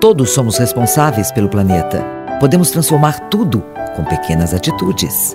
Todos somos responsáveis pelo planeta. Podemos transformar tudo com pequenas atitudes.